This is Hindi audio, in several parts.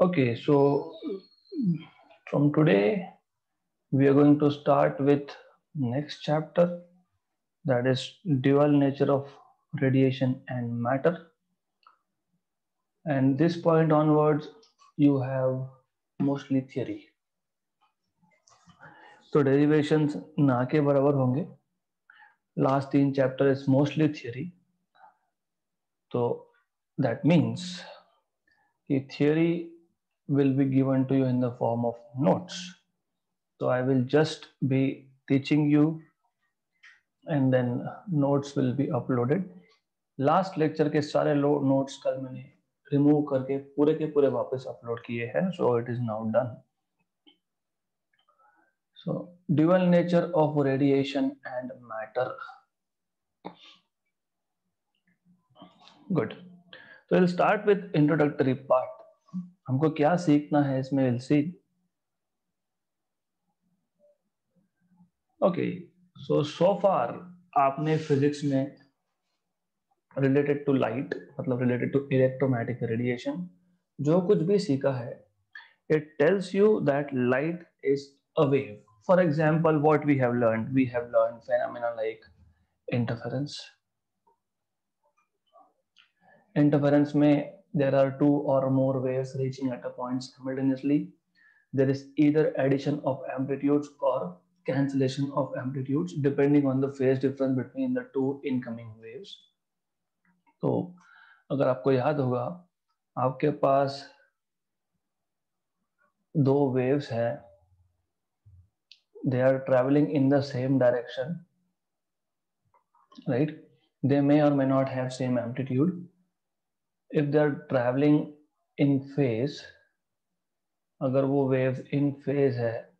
Okay, so from today we are going to start with next chapter that is dual nature of radiation and matter. And this point onwards you have mostly theory. तो डेरिवेशंस ना के बराबर होंगे लास्ट तीन चैप्टर इज मोस्टली थियरी तो दैट मीन्स कि theory will be given to you in the form of notes. So I will just be teaching you and then notes will be uploaded. Last lecture के सारे नोट्स कल मैंने रिमूव करके पूरे के पूरे वापस अपलोड किए हैं so it is now done so dual nature of radiation and matter good so we'll start with introductory part हमको क्या सीखना है इसमें विल सी ओके सो सो फार आपने फिजिक्स में रिलेटेड टू लाइट मतलब रिलेटेड टू इलेक्ट्रोमैटिक रेडिएशन जो कुछ भी सीखा है it tells you that light is a wave for example what we have learn we have learn phenomena like interference interference में there are two or more waves reaching at a point simultaneously. There is either addition of amplitudes or cancellation of amplitudes depending on the phase difference between the two incoming waves. तो अगर आपको याद होगा आपके पास दो waves हैं they are traveling in the same direction right they may or may not have same amplitude if they are travelling in phase अगर वो वेव इन फ़ेज़ है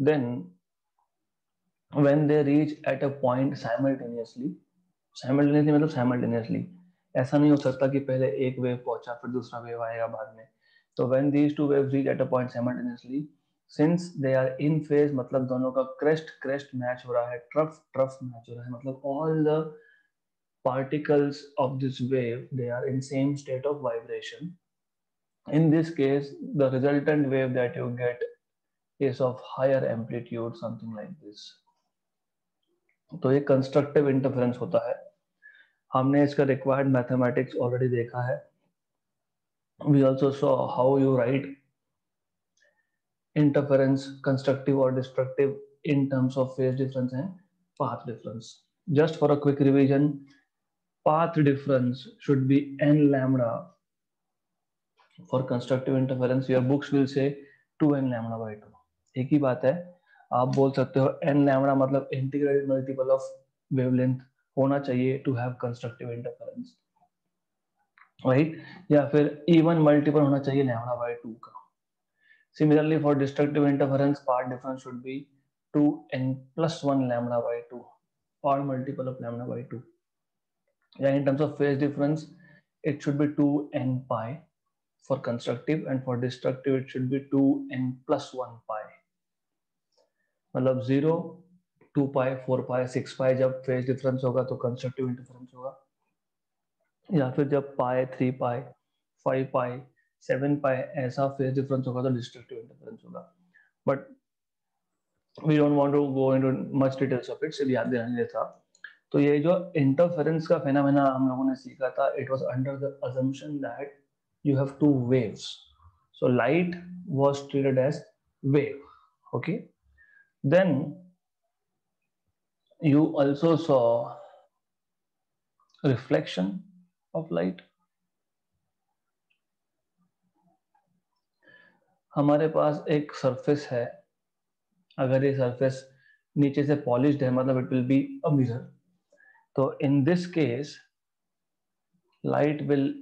then when they reach at a point simultaneously simultaneously मतलब साइमल्टेनियसली ऐसा नहीं हो सकता कि पहले एक वेव पहुँचा, फिर दूसरा वेव आएगा बाद में तो when these two wave reach at a point simultaneously since they are in phase मतलब दोनों का क्रेस्ट क्रेस्ट मैच हो रहा है ट्रफ ट्रफ मैच हो रहा है मतलब all the. Particles of this wave, they are in same state of vibration. In this case, the resultant wave that you get is of higher amplitude, something like this. तो ये कंस्ट्रक्टिव इंटरफेरेंस होता है हमने इसका रिक्वायर्ड मैथमेटिक्स ऑलरेडी देखा है we also so how you write interference constructive और destructive in terms of phase difference and path difference. Just for a quick revision, path difference should be n lambda for constructive interference your books will say 2n lambda by 2 एक ही बात है आप बोल सकते हो n lambda मतलब इंटीग्रेटेड मल्टीपल ऑफ़ वेवलेंथ होना चाहिए to have constructive interference right या फिर इवन मल्टीपल होना चाहिए लैम्डा बाय 2 का similarly for destructive interference path difference should be 2n plus 1 lambda by 2 or multiple of lambda by 2 yeah in terms of phase difference, it should be 2 pi. For constructive and for destructive, it should be 2 plus 1 pi. मतलब zero two pi four pi six pi जब फ़ेज़ डिफरेंस होगा तो कंस्ट्रक्टिव इंटरफेरेंस होगा। या फिर जब pi three pi five pi seven pi ऐसा फ़ेज़ डिफरेंस होगा तो डिस्ट्रक्टिव इंटरफेरेंस होगा। But we don't want to go into much details of it सिर्फ़ याद दिलाने था। तो ये जो इंटरफेरेंस का फेनोमेना हम लोगों ने सीखा था it was under the that you have two waves so light was treated as wave okay then you also saw reflection of light. हमारे पास एक सरफेस है। अगर ये सरफेस नीचे से पॉलिश्ड है मतलब it will be a mirror So in this case, light will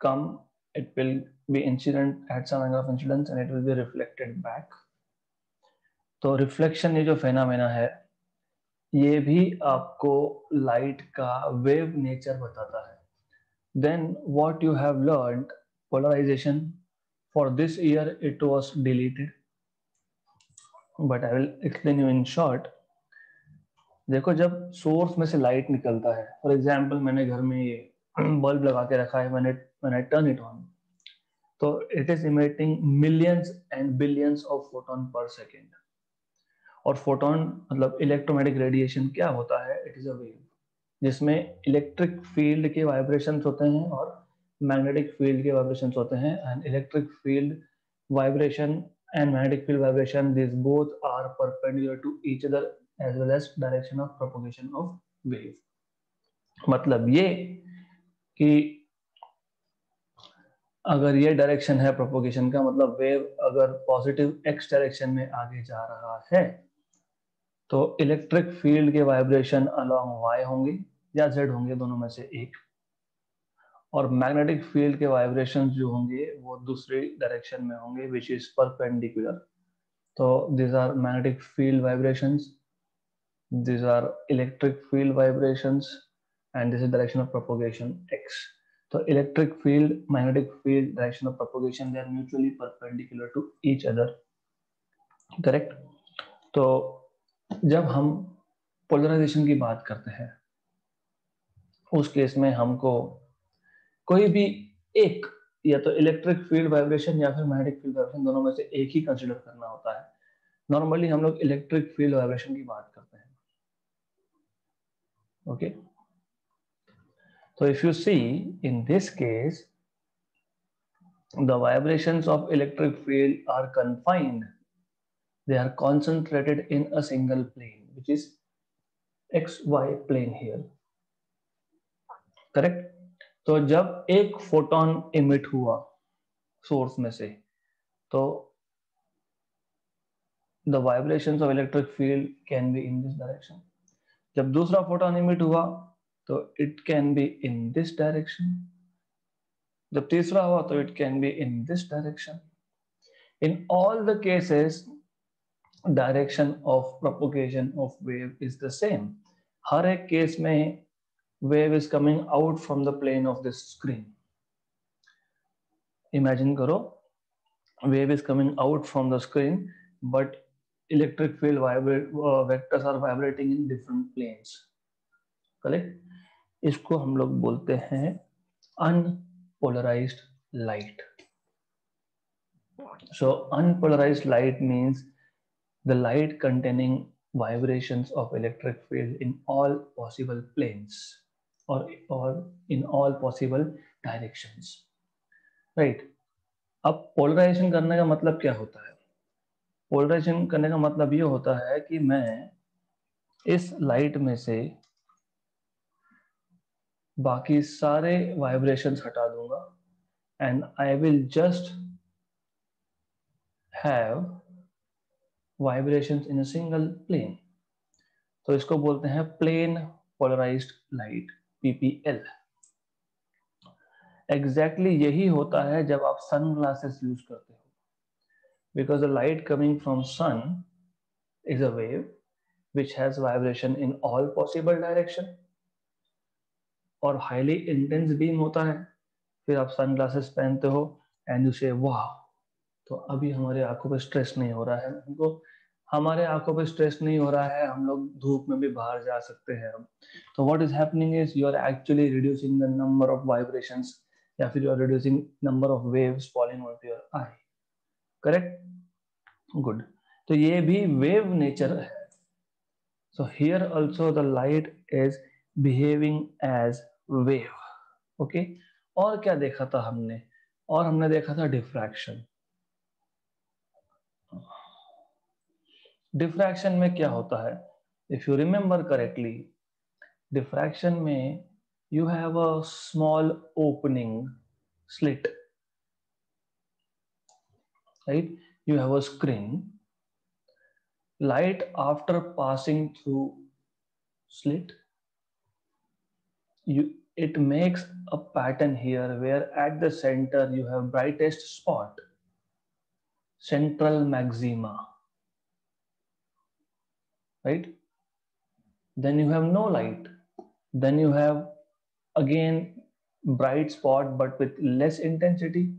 come, it will be incident at some angle of incidence and it will be reflected back. तो रिफ्लेक्शन ये जो फेनामेना है ये भी आपको लाइट का वेव नेचर बताता है then what you have learn polarisation for this year it was deleted but I will explain you in short देखो, जब सोर्स में से लाइट निकलता है फॉर एग्ज़ाम्पल मैंने घर में ये बल्ब लगा के रखा है, मैंने मैंने टर्न इट ऑन तो it is emitting millions and billions of photon per second और फोटोन मतलब इलेक्ट्रोमैटिक रेडिएशन क्या होता है? इट इज़ अ वेव जिसमें इलेक्ट्रिक फ़ील्ड के वाइब्रेशन होते हैं और मैग्नेटिक फ़ील्ड के वाइब्रेशन होते हैं and electric field vibration and magnetic field vibration, these both are perpendicular to each other as well as direction of propagation of wave मतलब ये कि अगर ये डायरेक्शन है प्रोपोगेशन का मतलब वेव अगर पॉजिटिव एक्स डायरेक्शन में आगे जा रहा है तो इलेक्ट्रिक फ़ील्ड के वाइब्रेशन अलोंग वाई होंगे या जेड होंगे, दोनों में से एक। और मैग्नेटिक फ़ील्ड के वाइब्रेशन जो होंगे, वो दूसरे डायरेक्शन में होंगे विच इज़ परपेंडिकुलर तो this are magnetic field vibrations this are electric field vibrations and this is direction of propagation x तो electric field magnetic field direction of propagation they are mutually perpendicular to each other correct तो जब हम पोलराइजेशन की बात करते हैं, उस केस में हमको कोई भी एक, या तो इलेक्ट्रिक फ़ील्ड वाइब्रेशन या फिर मैग्नेटिक फ़ील्ड वाइब्रेशन दोनों में से एक ही कंसिडर करना होता है। नॉर्मली हम लोग इलेक्ट्रिक फ़ील्ड वाइब्रेशन की बात करते हैं ओके तो if you see in this case the vibrations of electric field are confined they are concentrated in a single plane which is xy plane here correct तो जब एक फोटोन इमिट हुआ सोर्स में से तो the vibration of electric field can be in this direction जब दूसरा फोटोन इमिट हुआ तो it can be in this direction जब तीसरा हुआ तो it can be in this direction in all the cases direction of propagation of wave is the same हर एक केस में wave is coming out from the plane of this screen. Imagine करो wave is coming out from the screen, but electric field vibrate, uh, vectors are vibrating in different planes. Correct? इसको हम लोग बोलते हैं unpolarized light. So unpolarized light means the light containing vibrations of electric field in all possible planes. or or in all possible directions right अब पोलराइजेशन करने का मतलब क्या होता है पोलराइजेशन करने का मतलब ये होता है कि मैं इस लाइट में से बाकी सारे वाइब्रेशंस हटा दूँगा and I will just have vibrations in single plane तो इसको बोलते हैं plane polarised light PPL exactly यही होता है जब आप सन ग्लासेस यूज़ करते हो। Because the light coming from sun is a wave which has vibration in all possible direction और हाईली इंटेंस बीम होता है। फिर आप सन ग्लासेस पहनते हो एंड यू से वाह! तो अभी हमारे आँखों पे स्ट्रेस नहीं हो रहा है। हमको, हमारे आँखों पे स्ट्रेस नहीं हो रहा है। हम लोग धूप में भी बाहर जा सकते हैं। तो what is happening is you are actually reducing the number of vibrations या फिर you are reducing number of waves falling on your eye correct good तो ये भी वेव नेचर है. So here also the light is behaving as wave okay और क्या देखा था हमने? और हमने देखा था डिफ्रैक्शन डिफ्रैक्शन में क्या होता है? If you remember correctly diffraction में you have a small opening slit right? You have a screen. Light after passing through slit, you, it makes a pattern here where at the center you have brightest spot, central maxima, right? Then you have no light. Then you have again bright spot but with less intensity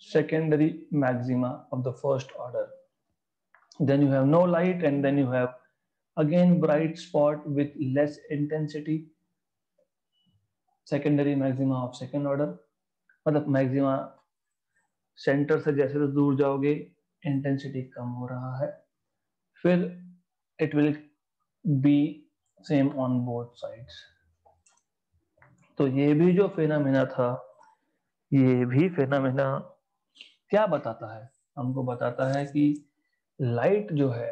secondary maxima of the first order then you have no light and then you have again bright spot with less intensity secondary maxima of second order मतलब maxima सेंटर से जैसे तो दूर जाओगे इंटेंसिटी कम हो रहा है फिर it will be same on both sides तो ये भी जो फेनामिना था ये भी फेनामिना क्या बताता है? हमको बताता है कि लाइट जो है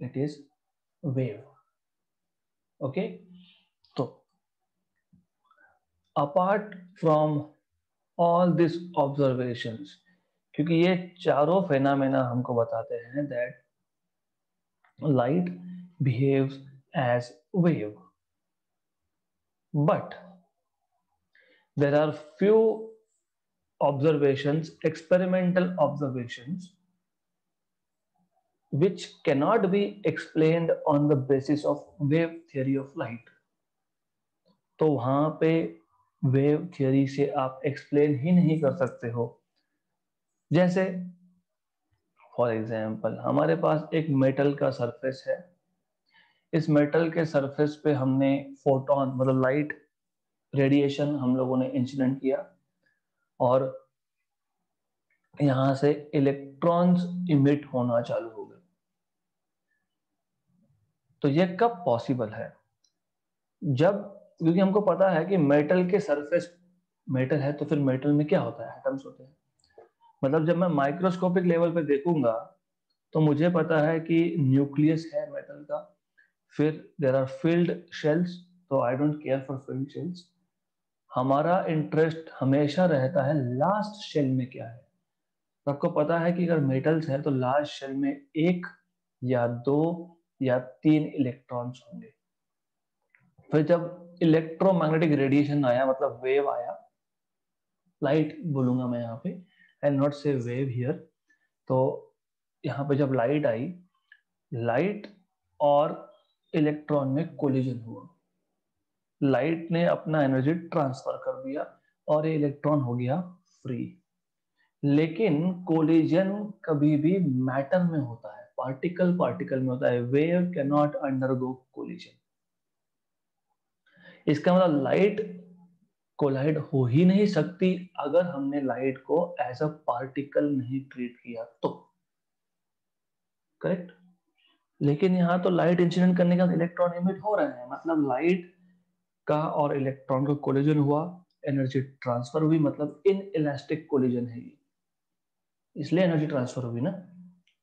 इट इज़ वेव ओके तो apart from all this observation क्योंकि ये चारों फेनामेना हमको बताते हैं that light behaves as wave but there are few observations, experimental observations, which cannot be explained on the basis of wave theory of light. तो वहाँ पे वेव थियोरी से आप एक्सप्लेन ही नहीं कर सकते हो। जैसे फॉर एग्ज़ाम्पल हमारे पास एक मेटल का सरफेस है। इस मेटल के सरफेस पे हमने फोटोन मतलब लाइट रेडिएशन हम लोगों ने इंसिडेंट किया। और यहाँ से इलेक्ट्रॉन्स इमिट होना चालू हो गए। तो ये कब पॉसिबल है? जब, क्योंकि हमको पता है कि मेटल के सरफेस मेटल है तो फिर मेटल में क्या होता है? एटम्स होते हैं। मतलब जब मैं माइक्रोस्कोपिक लेवल पे देखूँगा तो मुझे पता है कि न्यूक्लियस है मेटल का। फिर देर आर फ़ील्ड शेल्स तो I don't care for field shells हमारा इंटरेस्ट हमेशा रहता है लास्ट शेल में क्या है? आपको पता है कि अगर मेटल्स है तो लास्ट शेल में एक या दो या तीन इलेक्ट्रॉन्स होंगे। फिर जब इलेक्ट्रोमैग्नेटिक रेडिएशन आया मतलब वेव आया लाइट बोलूँगा मैं यहाँ पे and not say wave here तो यहाँ पे जब लाइट आई लाइट और इलेक्ट्रॉन में कोलिजन हुआ। लाइट ने अपना एनर्जी ट्रांसफ़र कर दिया और ये इलेक्ट्रॉन हो गया फ्री। लेकिन कोलिजन कभी भी मैटर में होता है, पार्टिकल पार्टिकल में होता है, wave can not undergo collision. इसका मतलब लाइट कोलाइड हो ही नहीं सकती अगर हमने लाइट को एज अ पार्टिकल नहीं ट्रीट किया तो। करेक्ट लेकिन यहाँ तो लाइट इंसिडेंट करने का इलेक्ट्रॉन इमिट हो रहे हैं। मतलब लाइट का और इलेक्ट्रॉन का कोलिजन हुआ एनर्जी ट्रांसफ़र हुई मतलब इन इलास्टिक कोलिजन है ये। इसलिए एनर्जी ट्रांसफ़र हुई ना?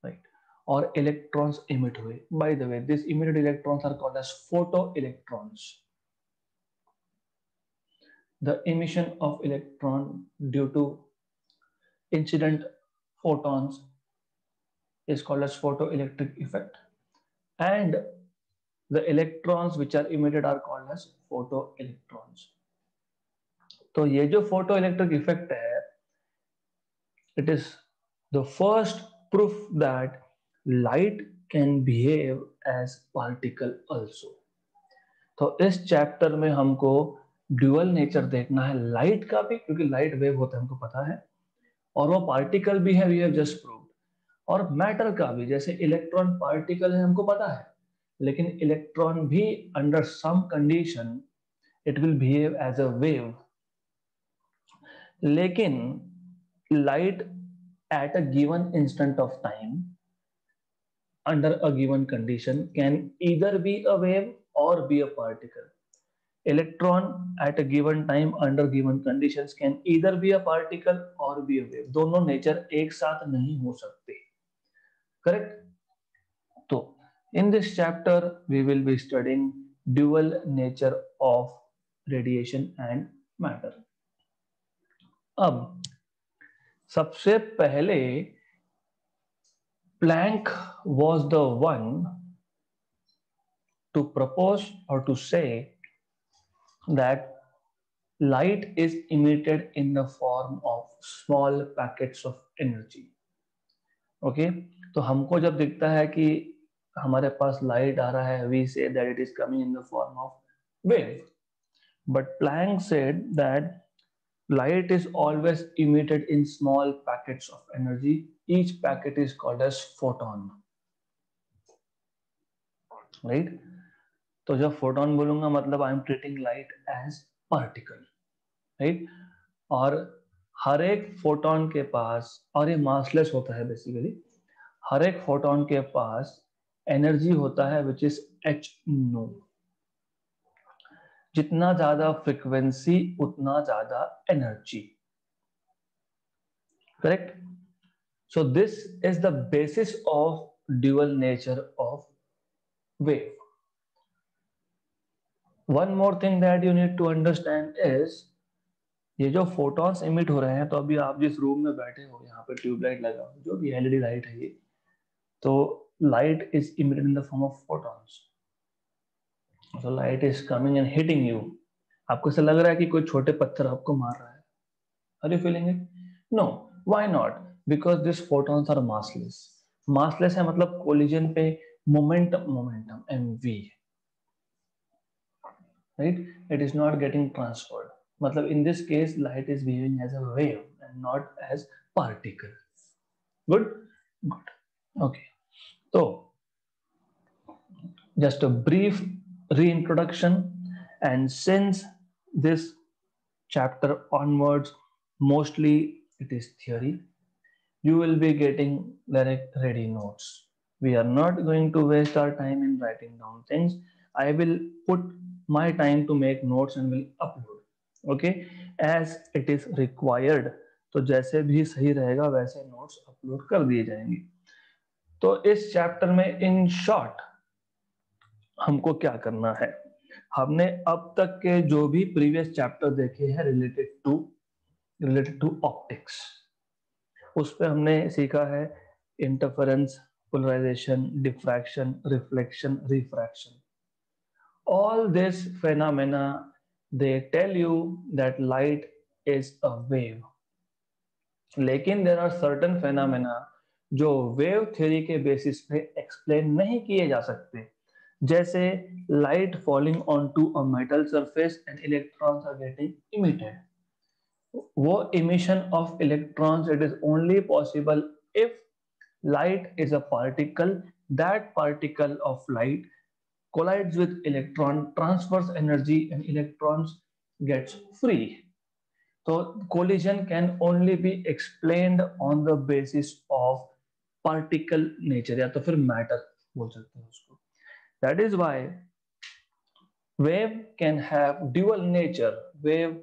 राइट और इलेक्ट्रॉन्स इमिट हुए। By the way this emitted electrons are called as photo electrons the emission of electron due to incident photons is called as photo electric effect and the electrons which are emitted are called as photoelectrons. तो ये जो फ़ोटो इलेक्ट्रिक इफ़ेक्ट है it is the first proof that light can behave as particle also तो इस चैप्टर में हमको ड्यूअल नेचर देखना है। लाइट का भी, क्योंकि लाइट वेव होता है, हमको पता है। और वो पार्टिकल भी है वी हैव जस्ट प्रूव्ड और मैटर का भी, जैसे इलेक्ट्रॉन पार्टिकल है, हमको पता है। लेकिन इलेक्ट्रॉन भी under some condition it will behave as a wave लेकिन light at a given instant of time under a given condition can either be a wave और be a particle electron at a given time under given condition can either be a particle और बी अ वेव दोनों नेचर एक साथ नहीं हो सकते। Correct in this chapter we will be studying dual nature of radiation and matter अब सबसे पहले Planck was the one to propose or to say that light is emitted in the form of small packets of energy okay? तो हमको जब दिखता है कि हमारे पास लाइट आ रहा है we see that it is coming in the form of wave but Planck said that light is always emitted in small packets of energy. Each packet is called as photon. Right? तो जब फोटोन बोलूँगा मतलब I am treating light as particle right और हर एक फोटोन के पास, और ये मासलेस होता है बेसिकली हर एक फोटोन के पास एनर्जी होता है विच इज़ एच नो जितना ज़्यादा फ्रीक्वेंसी उतना ज़्यादा energy correct so this is the basis of dual nature of wave. One more thing that you need to understand is, ये जो फोटॉन्स इमिट हो रहे हैं तो अभी आप जिस रूम में बैठे हो, यहाँ पे ट्यूबलाइट लगा हो, जो भी एलईडी लाइट है ये तो light is emitted in the form of photons so light is coming and hitting you आपको ऐसा लग रहा है कि कोई छोटे पत्थर आपको मार रहा है are you feeling it no why not because this photons are massless massless है मतलब कोलिजन पे momentum momentum mv right it is not getting transferred matlab in this case light is behaving as a wave and not as particle good good okay so just a brief reintroduction and since this chapter onwards mostly it is theory you will be getting direct ready notes we are not going to waste our time in writing down things i will put my time to make notes and will upload okay as it is required तो जैसे भी सही रहेगा वैसे नोट्स अपलोड कर दिए जाएंगे तो इस चैप्टर में इन शॉर्ट हमको क्या करना है हमने अब तक के जो भी प्रीवियस चैप्टर देखे हैं related to related to optics उस पर हमने सीखा है interference polarization, diffraction, reflection, refraction. All these phenomena, they tell you that light is a wave. लेकिन देर आर सर्टन फेनामेना जो वेव थ्योरी के बेसिस पे एक्सप्लेन नहीं किए जा सकते। जैसे light falling on to a metal surface and electrons are getting emitted वो emission of electrons it is only possible if light is a particle that particle of light collides with electron transfers energy and electrons gets free तो collision can only be explain on the basis of particle nature या तो फिर मैटर बोल सकते हैं उसको। That is why wave can have dual nature wave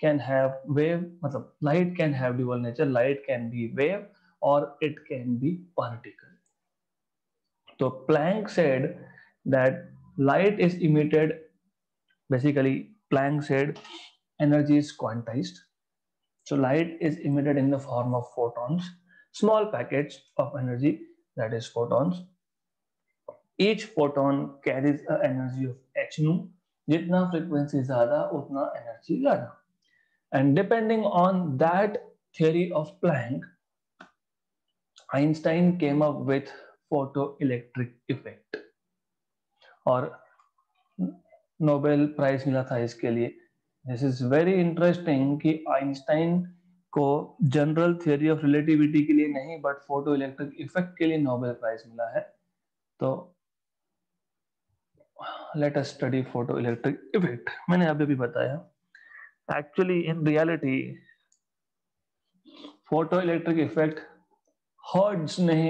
can have wave मतलब light can have dual nature light can be wave और इट कैन बी पार्टिकल तो Planck said that light is emitted basically Planck said energy is quantised so light is emitted in the form of photons small packets of energy that is photons. Each photon carries an energy of h nu. जितना frequency ज़्यादा उतना energy ज़्यादा. And depending on that theory of Planck, Einstein came up with photoelectric effect और नोबेल प्राइज मिला था इसके लिए दिस इज़ वेरी इंटरेस्टिंग कि आइंस्टाइन को जनरल थियोरी ऑफ़ रिलेटिविटी के लिए नहीं बट फ़ोटो इलेक्ट्रिक इफ़ेक्ट के लिए नोबेल प्राइज मिला है। तो let us study photo electric effect मैंने अभी भी बताया। Actually in reality photo electric effect Hertz ने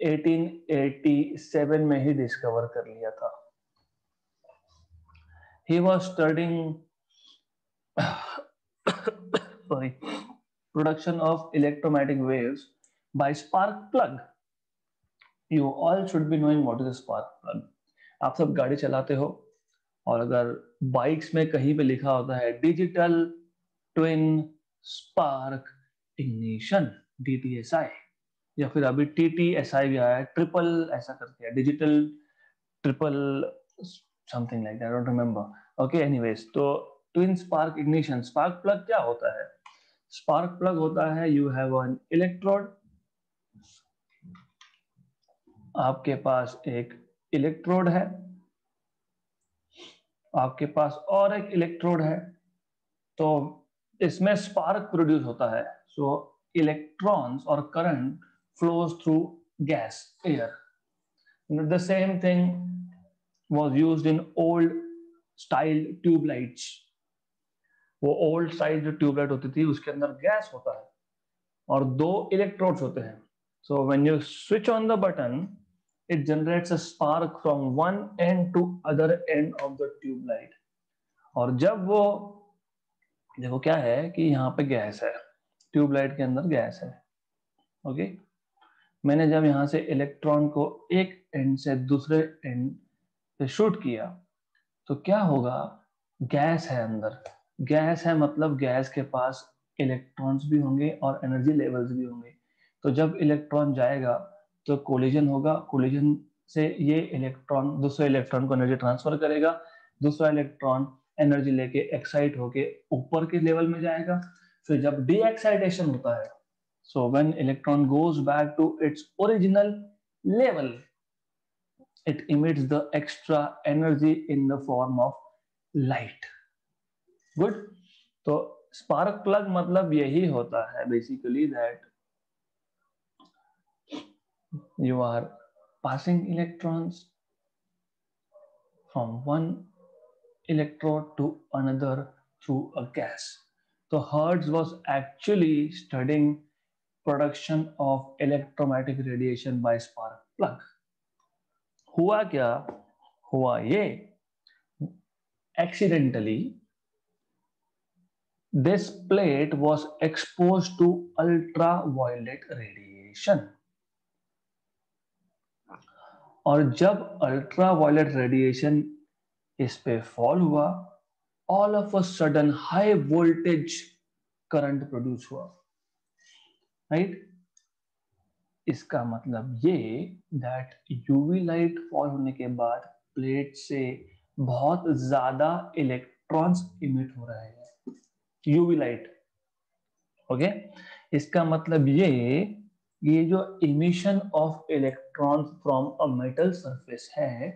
1887 में ही डिस्कवर कर लिया था। He was studying sorry production of electromagnetic waves by spark plug. You all should be knowing what is a spark plug. आप सब गाड़ी चलाते हो और अगर बाइक्स में कहीं पे लिखा होता है digital twin spark ignition DTSI या फिर अभी टी टी एस आई भी आया है ट्रिपल ऐसा करके digital triple something like that don't remember okay anyways तो twin spark ignition spark plug क्या होता है? स्पार्क प्लग होता है यू हैव एन इलेक्ट्रोड आपके पास एक इलेक्ट्रोड है आपके पास और एक इलेक्ट्रोड है तो इसमें स्पार्क प्रोड्यूस होता है सो इलेक्ट्रॉन्स और current through gas, air. The same thing was used in old style tube lights. वो ओल्ड साइज़ जो ट्यूबलाइट होती थी, उसके अंदर गैस होता है और दो इलेक्ट्रोड्स होते हैं। So when you switch on the button it a spark from one end to other end of the tube light और जब वो, देखो क्या है कि यहाँ पे गैस है ट्यूबलाइट के अंदर गैस है ओके मैंने जब यहाँ से इलेक्ट्रॉन को एक एंड से दूसरे एंड पे शूट किया तो क्या होगा? गैस है अंदर। गैस है मतलब गैस के पास इलेक्ट्रॉन्स भी होंगे और एनर्जी लेवल्स भी होंगे। तो जब इलेक्ट्रॉन जाएगा तो कोलिजन होगा। कोलिजन से ये इलेक्ट्रॉन दूसरे इलेक्ट्रॉन को एनर्जी ट्रांसफ़र करेगा। दूसरा इलेक्ट्रॉन एनर्जी लेके एक्साइट होके ऊपर के लेवल में जाएगा। फिर जब डी एक्साइटेशन होता है so when electron goes back to its original level it emits the extra energy in the form of light good तो स्पार्क प्लग मतलब यही होता है basically that you are passing electrons from one electrode to another through a gas तो Hertz was actually studying production of electromagnetic radiation by spark plug हुआ क्या? हुआ ये. Accidentally this plate was exposed to ultraviolet radiation. और जब अल्ट्रा वायलेट रेडिएशन इस पे फॉल हुआ all of a sudden high voltage current produce हुआ. राइट इसका मतलब ये दैट यूवी लाइट फॉल होने के बाद प्लेट से बहुत ज़्यादा इलेक्ट्रॉन्स इमिट हो रहे हैं। यूवी लाइट ओके इसका मतलब ये ये जो emission of electron from a metal surface है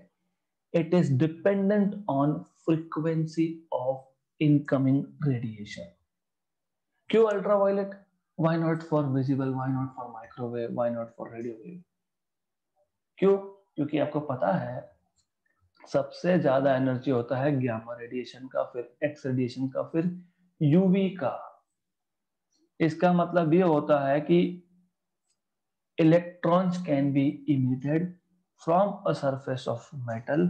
it is dependent on frequency of incoming radiation क्यों ultraviolet why not for visible? Why not for microwave? Why not for radio wave? क्यों? क्योंकि आपको पता है, सबसे ज़्यादा एनर्जी होता है ग्यामा रेडिएशन का, फिर एक्स रेडिएशन का, फिर यूवी का। इसका मतलब ये होता है कि electrons can be emitted from a surface of metal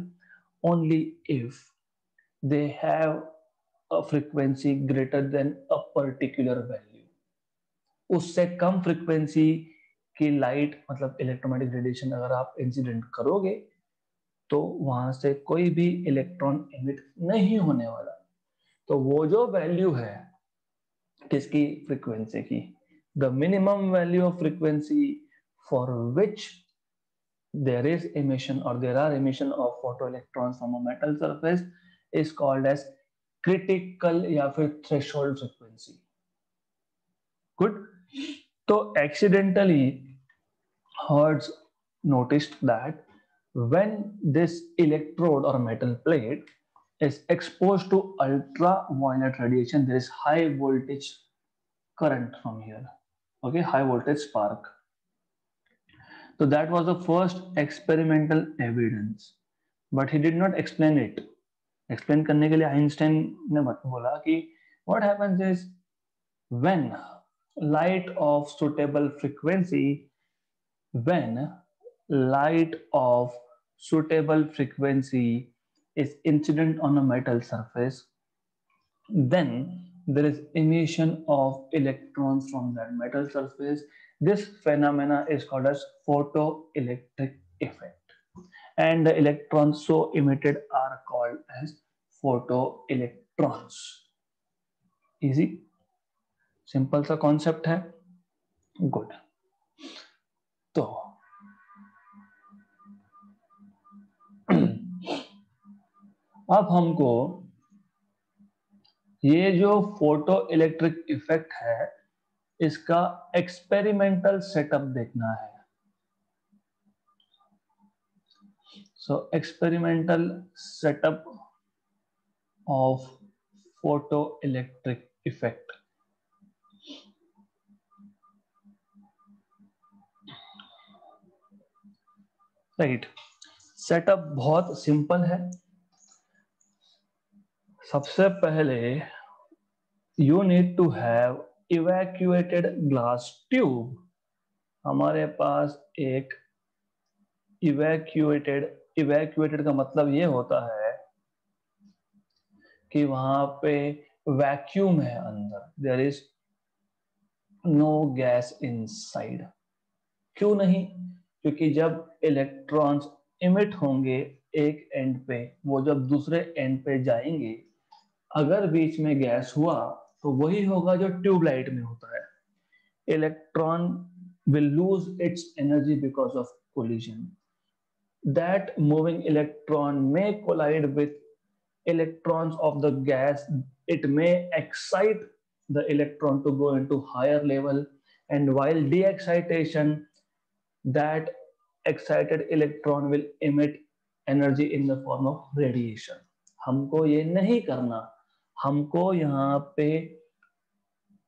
only if they have a frequency greater than a particular value उससे कम फ्रीक्वेंसी की लाइट मतलब इलेक्ट्रोमैटिक रेडिएशन अगर आप इंसिडेंट करोगे तो वहाँ से कोई भी इलेक्ट्रॉन इमिट नहीं होने वाला। तो वो जो वैल्यू है, किसकी? फ्रीक्वेंसी की. The minimum value of frequency for which there is emission और there are emission of photo electron from metal surface is called as critical या फिर थ्रेश होल्ड फ्रिक्वेंसी गुड तो accidentally Hertz notice that when this electrode और metal plate is exposed to ultraviolet radiation, there is high voltage current from here. Okay, high voltage spark. So that was the first experimental evidence. But he did not explain it. Explain करने के लिए आइंस्टाइन ने बोला कि what happens is when light of suitable frequency when light of suitable frequency is incident on a metal surface, then there is emission of electrons from that metal surface. This phenomena is called as photoelectric effect. And the electrons so emitted are called as photoelectrons. Easy? Simple sa concept hai? Good. So, अब हमको ये जो फ़ोटो इलेक्ट्रिक इफ़ेक्ट है, इसका एक्सपेरिमेंटल सेटअप देखना है। So experimental setup of photo electric effect right setup बहुत सिंपल है। सबसे पहले you need to have evacuated glass tube हमारे पास एक इवैक्यूएटेड इवैक्यूएटेड का मतलब ये होता है कि वहाँ पे वैक्यूम है अंदर. There is no gas inside क्यों नहीं? क्योंकि जब इलेक्ट्रॉन्स इमिट होंगे एक एंड पे, वो जब दूसरे एंड पे जाएँगे अगर बीच में गैस हुआ तो वही होगा जो ट्यूबलाइट में होता है। Electron will lose its energy because of collision that moving electron may collide with electron of the gas it may excite the electron to go into higher level and while the excitation that excited electron will emit energy in the form of radiation हमको ये नहीं करना। हमको यहाँ पे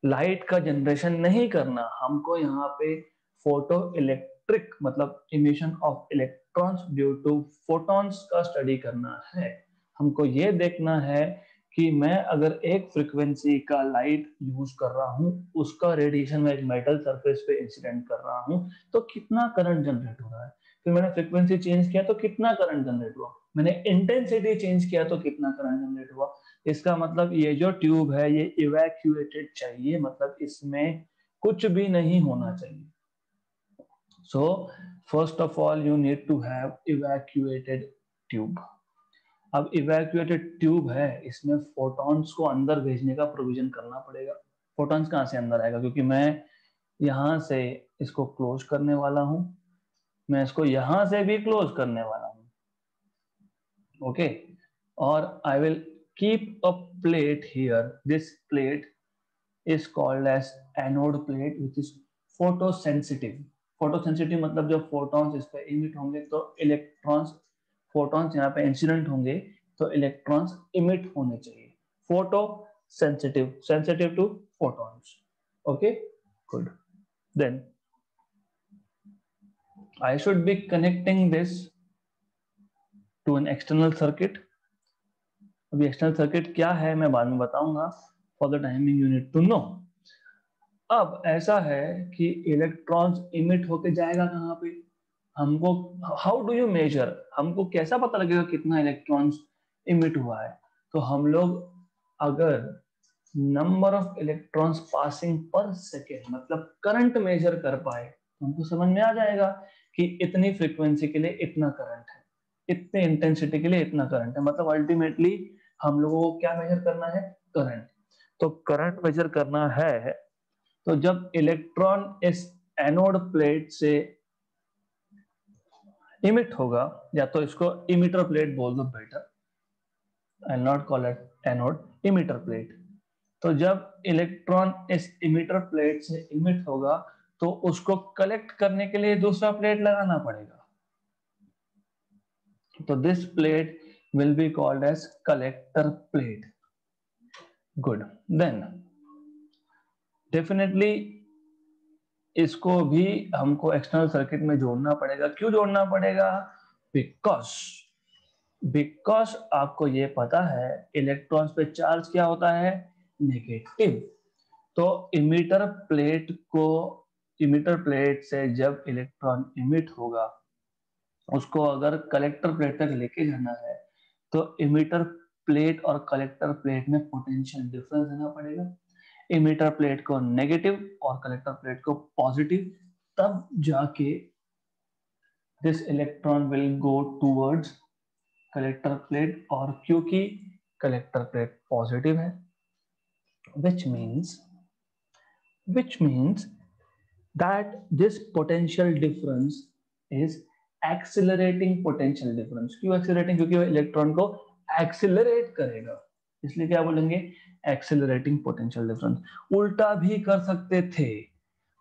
लाइट का जनरेशन नहीं करना, हमको यहाँ पे फ़ोटो इलेक्ट्रिक मतलब emission of electrons due to photons का स्टडी करना है। हमको ये देखना है कि मैं अगर एक फ्रीक्वेंसी का लाइट यूज़ कर रहा हूँ, उसका रेडिएशन में एक मेटल सरफेस पे इंसिडेंट कर रहा हूँ तो कितना करंट जनरेट हो रहा है? फिर मैंने फ्रीक्वेंसी चेंज किया तो कितना करंट जनरेट हुआ? मैंने इंटेंसिटी चेंज किया तो कितना करंट जनरेट हुआ? इसका मतलब ये जो ट्यूब है, ये इवैक्यूएटेड चाहिए मतलब इसमें कुछ भी नहीं होना चाहिए। So first of all, you need to have evacuated tube. अब इवैक्यूएटेड ट्यूब है, इसमें फोटॉन्स को अंदर भेजने का प्रोविज़न करना पड़ेगा। फोटॉन्स कहाँ से अंदर आएगा? क्योंकि मैं यहाँ से इसको क्लोज करने वाला हूँ। मैं इसको यहाँ से भी क्लोज करने वाला हूँ। Okay okay? और I will Keep a plate here this plate is called as anode plate which is photosensitive photosensitive मतलब जब फोटॉन्स इस पर इमिट होंगे तो इलेक्ट्रॉन्स फोटॉन्स यहाँ पे इंसिडेंट होंगे तो इलेक्ट्रॉन्स इमिट होने चाहिए photosensitive sensitive to photons okay good then I should be connecting this to an external circuit. अभी एक्सटर्नल सर्किट क्या है, मैं बाद में बताऊँगा for the timing unit to know अब ऐसा है कि इलेक्ट्रॉन्स इमिट होके जाएगा कहाँ पे? हमको हाउ डू यू मेजर हमको कैसा पता लगेगा कितना इलेक्ट्रॉन्स इमिट हुआ है? तो हम लोग अगर number of electrons passing per second मतलब करंट मेजर कर पाए तो हमको समझ में आ जाएगा कि इतनी फ्रीक्वेंसी के लिए इतना करंट है, इतने इंटेंसिटी के लिए इतना करंट है। मतलब अल्टीमेटली हम लोगों को क्या मेजर करना है? करंट तो करंट मेजर करना है तो जब इलेक्ट्रॉन इस एनोड प्लेट से इमिट होगा, या तो इसको इमिटर प्लेट बोल दो better I not call it anode emitter plate तो जब इलेक्ट्रॉन इस इमिटर प्लेट से इमिट होगा तो उसको कलेक्ट करने के लिए दूसरा प्लेट लगाना पड़ेगा. तो this plate will be called as collector plate good then definitely इसको भी हमको एक्सटर्नल सर्किट में जोड़ना पड़ेगा। क्यों जोड़ना पड़ेगा? बिकॉज़ बिकॉज़ आपको ये पता है इलेक्ट्रॉन्स पे चार्ज क्या होता है? नेगेटिव तो इमिटर प्लेट को इमिटर प्लेट से जब इलेक्ट्रॉन इमिट होगा, उसको अगर कलेक्टर प्लेट तक लेके जाना है तो इमिटर प्लेट और कलेक्टर प्लेट में पोटेंशियल डिफरेंस देना पड़ेगा। इमिटर प्लेट को नेगेटिव और कलेक्टर प्लेट को पॉजिटिव तब जाके this electron will go towards collector plate और क्योंकि कलेक्टर प्लेट पॉजिटिव है, which means which means that this potential difference is accelerating potential difference. क्यों accelerating? क्योंकि वो इलेक्ट्रॉन को एक्सिलरेट करेगा। इसलिए क्या बोलेंगे? एक्सेलरेटिंग पोटेंशियल डिफरेंस उल्टा भी कर सकते थे।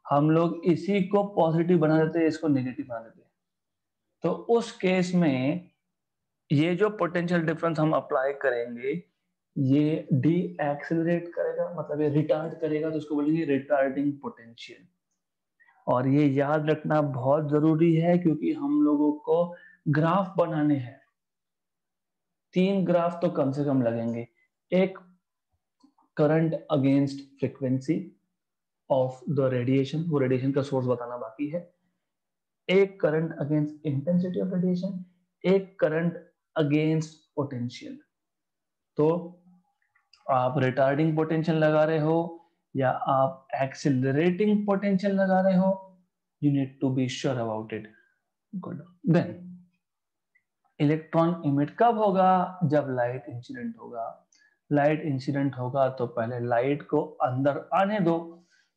हम लोग इसी को पॉजिटिव बना देते, इसको नेगेटिव बना देते। तो उस केस में ये जो पोटेंशियल डिफरेंस हम अप्लाई करेंगे, ये डी एक्सेलरेट करेगा मतलब ये रिटार्ड करेगा तो उसको बोलेंगे रिटार्डिंग पोटेंशियल और ये याद रखना बहुत ज़रूरी है क्योंकि हम लोगों को ग्राफ बनाने हैं। तीन ग्राफ तो कम से कम लगेंगे। एक current against frequency of the radiation, वो रेडिएशन का सोर्स बताना बाकी है। एक current against intensity of radiation, एक करंट अगेंस्ट पोटेंशियल। तो आप रिटार्डिंग पोटेंशियल लगा रहे हो या आप एक्सिलरेटिंग पोटेंशियल लगा रहे हो you need to be sure about it good then electron emit कब होगा? जब लाइट इंसिडेंट होगा। लाइट इंसिडेंट होगा तो पहले लाइट को अंदर आने दो।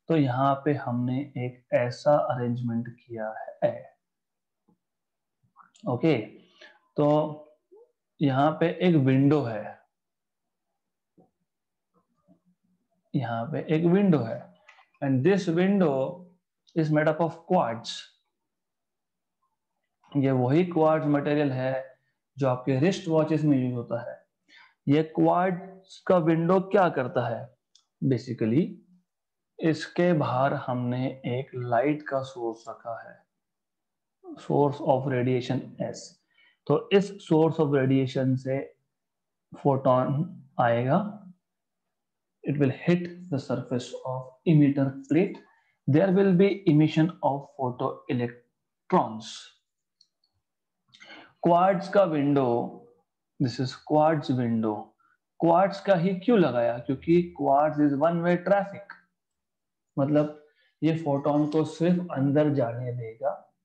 तो यहाँ पे हमने एक ऐसा अरेंजमेंट किया है। ओके okay, तो यहाँ पे एक विंडो है। यहाँ पे एक विंडो है। And this window is made up of quartz ये वही क्वार्ट्ज मटेरियल है जो आपके रिस्ट वॉचेस में यूज़ होता है। ये क्वार्ट्ज का विंडो क्या करता है? बेसिकली इसके बाहर हमने एक लाइट का सोर्स रखा है। सोर्स ऑफ़ रेडिएशन एस तो इस सोर्स ऑफ़ रेडिएशन से फोटोन आएगा। It will hit the surface of emitter plate. There will be emission of photoelectrons. Quartz का window this is quartz window quartz का ही क्यों लगाया? क्योंकि quartz is one way traffic मतलब ये फोटोन को सिर्फ़ अंदर जाने देगा।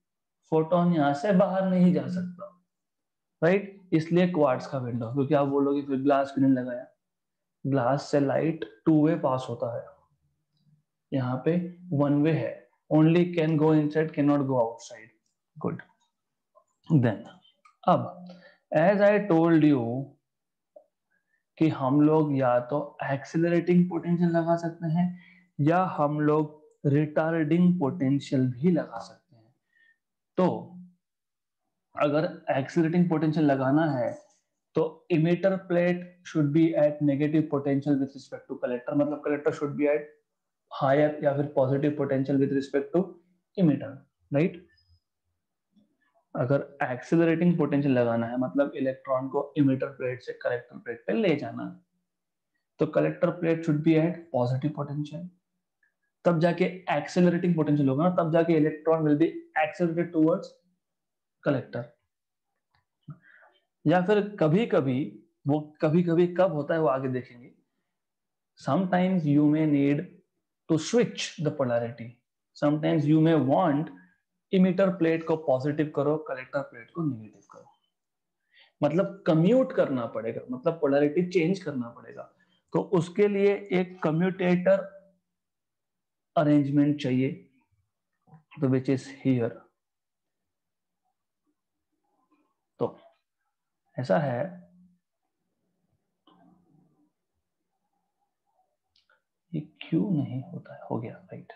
फोटोन यहाँ से बाहर नहीं जा सकता। Right right? इसलिए क्वार्ट्ज का विंडो क्योंकि आप बोलोगे फिर ग्लास क्यों नहीं लगाया? ग्लास से लाइट टू वे पास होता है। यहाँ पे वन वे है। Only can go in side can not go outside good then अब एज आई टोल्ड यू कि हम लोग या तो एक्सिलरेटिंग पोटेंशियल लगा सकते हैं, या हम लोग रिटार्डिंग पोटेंशियल भी लगा सकते हैं। तो अगर एक्सिलरेटिंग पोटेंशियल लगाना है तो emitter plate should be at negative potential with respect to collector मतलब collector should be at higher या फिर positive potential with respect to emitter right अगर एक्सिलरेटिंग पोटेंशियल लगाना है मतलब इलेक्ट्रॉन को इमीटर प्लेट से कलेक्टर प्लेट पे ले जाना है तो collector plate should be at positive potential तब जाके एक्सेलरेटिंग पोटेंशियल होगा ना, तब जाके electron will be accelerated towards collector या फिर कभी कभी वो कभी कभी कब होता है वो आगे देखेंगे। Sometimes you may need to switch the polarity sometimes you may want emitter plate को पॉजिटिव करो कलेक्टर प्लेट को नेगेटिव करो। मतलब कम्यूट करना पड़ेगा मतलब पोलैरिटी चेंज करना पड़ेगा। तो उसके लिए एक कम्यूटेटर अरेंजमेंट चाहिए तो विच इज़ हियर तो ऐसा है। ये क्यों नहीं होता है? हो गया राइट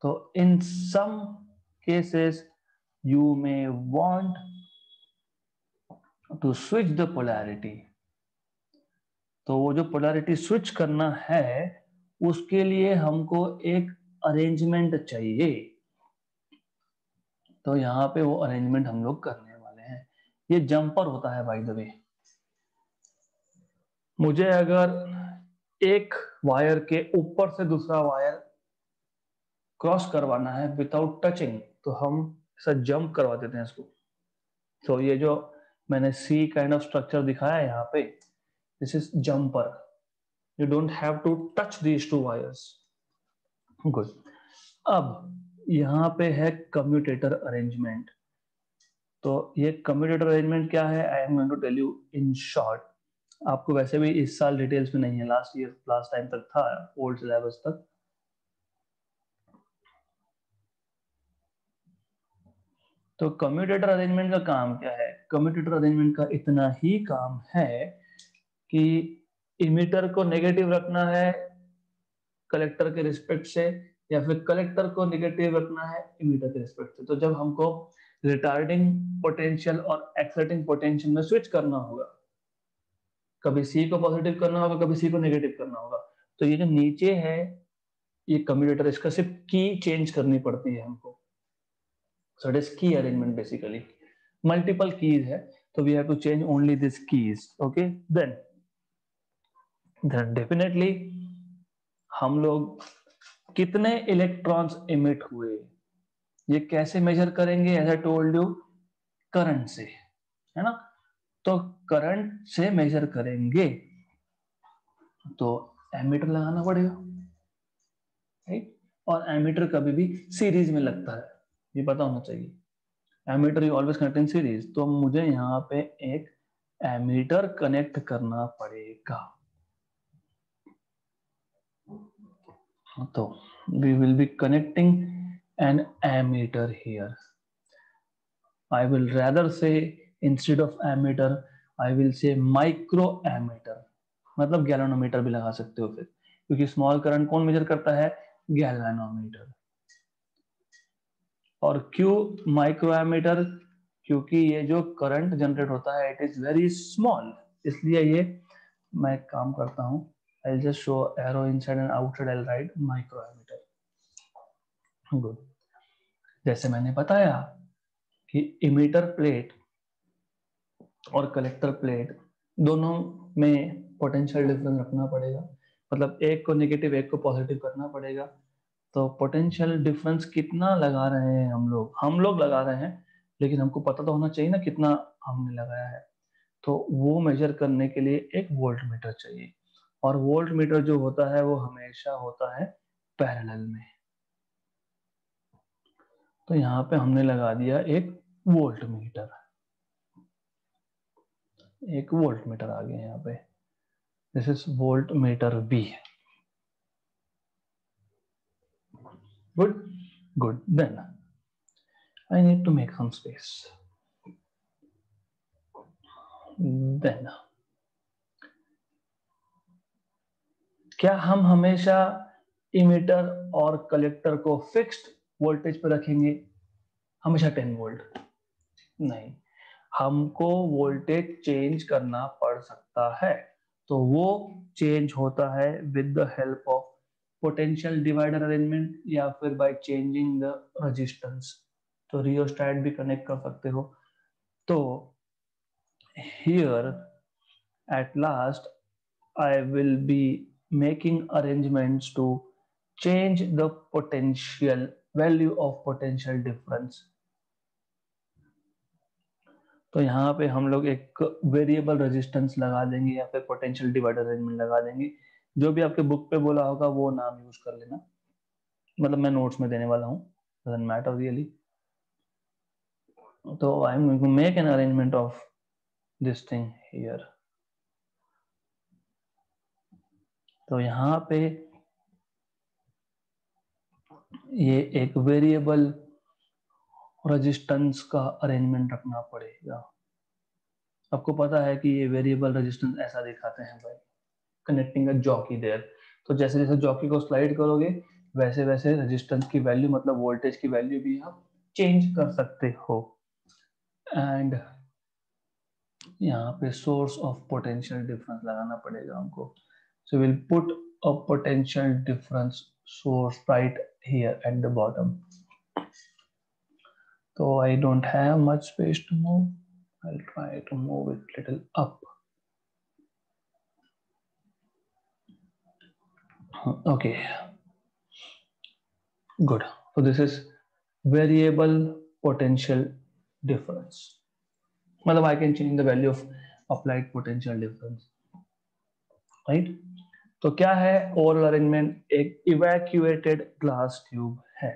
तो in some cases, you may want to switch the polarity. तो वो जो पोलैरिटी स्विच करना है, उसके लिए हमको एक अरेंजमेंट चाहिए। तो यहाँ पे वो अरेंजमेंट हम लोग करने ये जंपर होता है बाय द मुझे अगर एक वायर के ऊपर से दूसरा वायर क्रॉस करवाना है विदाउट टचिंग तो हम ऐसा जंप करवा देते हैं इसको। तो ये जो मैंने सी काइंड ऑफ़ स्ट्रक्चर दिखाया है यहाँ पे this is jumper you don't have to touch these two wires good अब यहाँ पे है कम्यूटेटर अरेंजमेंट तो ये कम्यूटेटर अरेंजमेंट क्या है? I am going to tell you in short आपको वैसे भी इस साल डिटेल्स में नहीं है। लास्ट ईयर लास्ट टाइम तक था ओल्ड सिलेबस तक। तो कम्यूटेटर अरेंजमेंट का काम क्या है? कम्यूटेटर अरेंजमेंट का इतना ही काम है कि इमीटर को नेगेटिव रखना है कलेक्टर के रिस्पेक्ट से, या फिर कलेक्टर को नेगेटिव रखना है इमीटर के रिस्पेक्ट से। तो जब हमको रिटार्डिंग पोटेंशियल और एक्साइटिंग पोटेंशियल में स्विच करना होगा। कभी सी को पॉजिटिव करना होगा, कभी सी को नेगेटिव करना होगा। तो ये जो नीचे है, ये कम्यूटेटर इसका सिर्फ़ की चेंज करनी पड़ती है हमको। So it is key arrangement, basically multiple keys है so we have to change only these keys, okay? Then then definitely हम लोग कितने इलेक्ट्रॉन्स इमिट हुए? ये कैसे मेजर करेंगे? As I told you current से, है ना? तो करंट से मेजर करेंगे तो एमीटर लगाना पड़ेगा राइट और एमीटर कभी भी सीरीज़ में लगता है, ये पता होना चाहिए। Ammeter you always connect in series तो मुझे यहाँ पे एक एमीटर कनेक्ट करना पड़ेगा। तो we will be connecting an ammeter here I will rather say instead of ammeter I will say micro ammeter मतलब गैलोनोमीटर भी लगा सकते हो फिर। क्योंकि स्मॉल करंट कौन मेजर करता है? गैल्वेनोमीटर और क्यों माइक्रो एमीटर क्योंकि ये जो करंट जनरेट होता है इट इज़ वेरी स्मॉल इसलिए ये मैं काम करता हूँ। I just show arrow inside and outside I write micro ammeter good जैसे मैंने बताया कि इमीटर प्लेट और कलेक्टर प्लेट दोनों में पोटेंशियल डिफरेंस रखना पड़ेगा। मतलब एक को नेगेटिव एक को पॉजिटिव करना पड़ेगा। तो पोटेंशियल डिफरेंस कितना लगा रहे हैं हम लोग? हम लोग लगा रहे हैं, लेकिन हमको पता तो होना चाहिए ना कितना हमने लगाया है। तो वो मेजर करने के लिए एक वोल्ट मीटर चाहिए। और वोल्ट मीटर जो होता है, वो हमेशा होता है पैरेलल में। तो यहाँ पे हमने लगा दिया एक वोल्ट मीटर। एक वोल्ट मीटर आ गया यहाँ पे। This is voltmeter be good good then i need to make some space. Then, क्या हम हमेशा इमीटर और कलेक्टर को फिक्स्ड वोल्टेज पर रखेंगे, हमेशा 10 वोल्ट नहीं, हमको वोल्टेज चेंज करना पड़ सकता है। तो वो चेंज होता है with the help of potential divider arrangement या फिर बाय चेंजिंग द रेजिस्टेंस तो रियोस्टैट भी कनेक्ट कर सकते हो। तो here at last I will be making arrangements to change the potential value of potential difference. तो यहाँ पे हम लोग एक वेरिएबल रेजिस्टेंस लगा देंगे या फिर पोटेंशियल डिवाइडर अरेंजमेंट लगा देंगे। जो भी आपके बुक पे बोला होगा, वो नाम यूज़ कर लेना। मतलब मैं नोट्स में देने वाला हूँ। मैटर रियली तो I am to make an arrangement of this thing here तो यहाँ पे ये एक वेरिएबल रेजिस्टेंस का अरेंजमेंट रखना पड़ेगा। आपको पता है कि ये वेरिएबल रेजिस्टेंस ऐसा दिखाते हैं भाई। कनेक्टिंग अ जॉकी देयर तो जैसे जैसे जॉकी को स्लाइड करोगे, वैसे वैसे रेजिस्टेंस की वैल्यू मतलब वोल्टेज की वैल्यू भी आप चेंज कर सकते हो। एंड यहाँ पे सोर्स ऑफ़ पोटेंशियल डिफरेंस लगाना पड़ेगा हमको। So will put a potential difference source right here at the bottom. So I don't have much space to move. I'll try to move it little up. Okay, good. So this is variable potential difference. Well, I can change the value of applied potential difference, right? तो क्या है ओरल अरेंजमेंट एक इवैक्यूएटेड ग्लास ट्यूब है।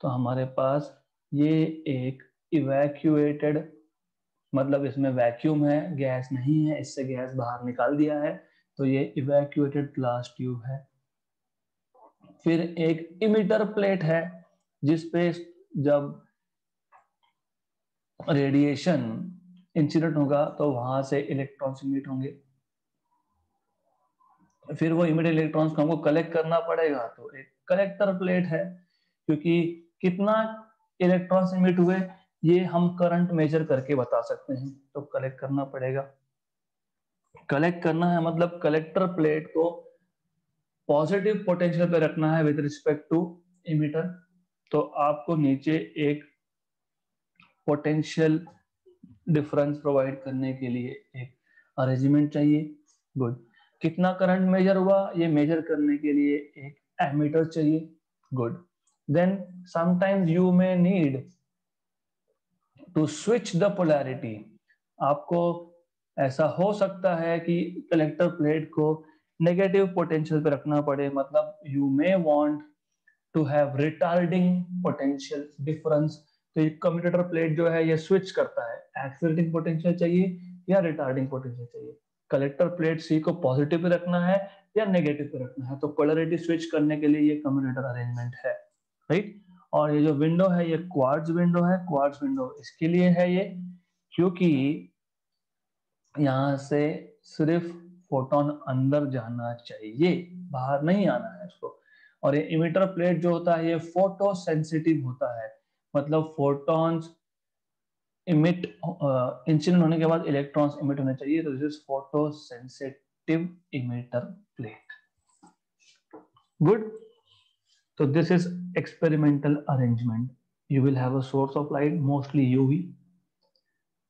तो हमारे पास ये एक इवैक्यूएटेड मतलब इसमें वैक्यूम है, गैस नहीं है, इससे गैस बाहर निकाल दिया है तो ये इवैक्यूएटेड ग्लास ट्यूब है। फिर एक इमिटर प्लेट है, जिसपे जब रेडिएशन इंसिडेंट होगा तो वहाँ से इलेक्ट्रॉन्स इमिट होंगे। फिर वो इमिट इलेक्ट्रॉन्स को हमको कलेक्ट करना पड़ेगा। तो एक कलेक्टर प्लेट है, क्योंकि कितना इलेक्ट्रॉन्स इमिट हुए, ये हम करंट मेजर करके बता सकते हैं। तो कलेक्ट करना पड़ेगा। कलेक्ट करना है मतलब कलेक्टर प्लेट को पॉजिटिव पोटेंशियल पे रखना है विद रिस्पेक्ट टू इमिटर तो आपको नीचे एक पोटेंशियल डिफरेंस प्रोवाइड करने के लिए एक अरेंजमेंट चाहिए। गुड कितना करंट मेजर हुआ? ये मेजर करने के लिए एक एमीटर चाहिए। Good then sometimes you may need to switch the polarity आपको ऐसा हो सकता है कि कलेक्टर प्लेट को नेगेटिव पोटेंशियल पे रखना पड़े। मतलब you may want to have retarding potential difference तो ये कम्यूटेटर प्लेट जो है, ये स्विच करता है। एक्सिलेटिंग पोटेंशियल चाहिए या रिटार्डिंग पोटेंशियल चाहिए? कलेक्टर प्लेट सी को पॉजिटिव पे रखना है या नेगेटिव पे रखना है? तो पोलरिटी स्विच करने के लिए ये कम्यूटेटर अरेंजमेंट है राइट और ये जो विंडो है, ये क्वार्ट्ज विंडो है। क्वार्ट्ज विंडो इसके लिए है ये, क्योंकि यहाँ से सिर्फ़ फोटोन अंदर जाना चाहिए, बाहर नहीं आना है इसको। और ये इमिटर प्लेट जो होता है, ये फ़ोटो सेंसिटिव होता है। मतलब फोटॉन्स इमिट इंसिडेंट होने के बाद इलेक्ट्रॉन्स इमिट होने चाहिए तो this is photo sensitive emitter plate good तो this is experimental arrangement you will have a source of light mostly UV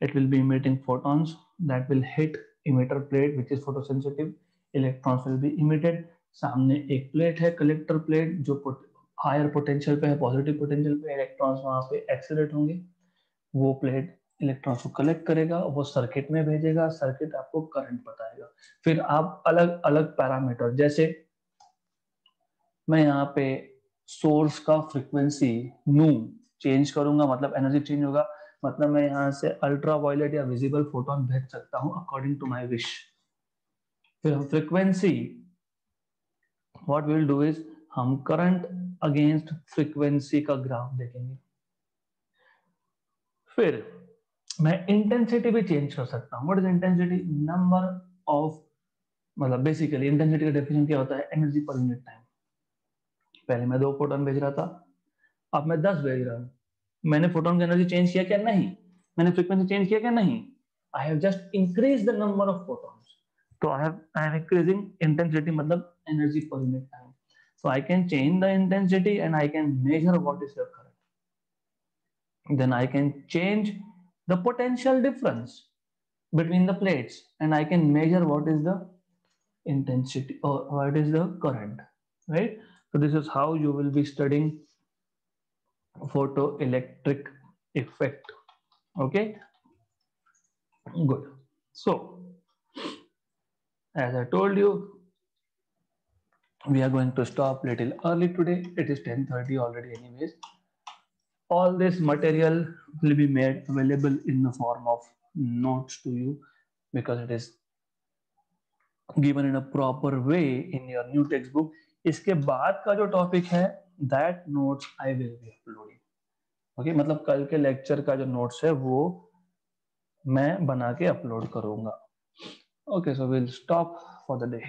it will be emitting photons that will hit emitter plate which is photo sensitive electrons will be emitted सामने एक प्लेट है कलेक्टर प्लेट जो हायर पोटेंशियल पे है पॉजिटिव पोटेंशियल पे इलेक्ट्रॉन्स वहाँ पे एक्सीट होंगे। वो प्लेट इलेक्ट्रॉन्स को कलेक्ट करेगा, वो सर्किट में भेजेगा सर्किट आपको करंट बताएगा। फिर आप अलग अलग पैरामीटर जैसे मैं यहाँ पे सोर्स का फ्रीक्वेंसी नू चेंज करूँगा मतलब एनर्जी चेंज होगा मतलब मैं यहाँ से अल्ट्रा वायलेट या विजिबल फोटोन भेज सकता हूँ अकॉर्डिंग टू माई विश फिर हम frequency what will do is हम करंट अगेंस्ट फ्रिक्वेंसी का ग्राफ देखेंगे। फिर मैं इंटेंसिटी भी चेंज कर सकता हूँ। What is intensity number of मतलब बेसिकली इंटेंसिटी का डेफिनेशन क्या होता है? एनर्जी पर यूनिट टाइम पहले मैं दो फोटोन भेज रहा था, अब मैं दस भेज रहा हूँ। मैंने फोटोन की एनर्जी चेंज किया क्या? नहीं। मैंने फ्रीक्वेंसी चेंज किया क्या? नहीं। I have just increase the number of photons तो I have I am increasing intensity मतलब energy per unit time so i can change the intensity and i can measure what your current. Then i can change the potential difference between the plates and i can measure what is the intensity or what is the current right So this is how you will be studying photoelectric effect. Okay. Good. So as I told you, we are going to stop little early today. It is 10:30 already, anyways. All this material will be made available in the form of notes to you because it is given in a proper way in your new textbook इसके बाद का जो टॉपिक है that notes I will be uploading okay मतलब कल के लेक्चर का जो नोट्स है वो मैं बना के अपलोड करूँगा okay so will stop for the day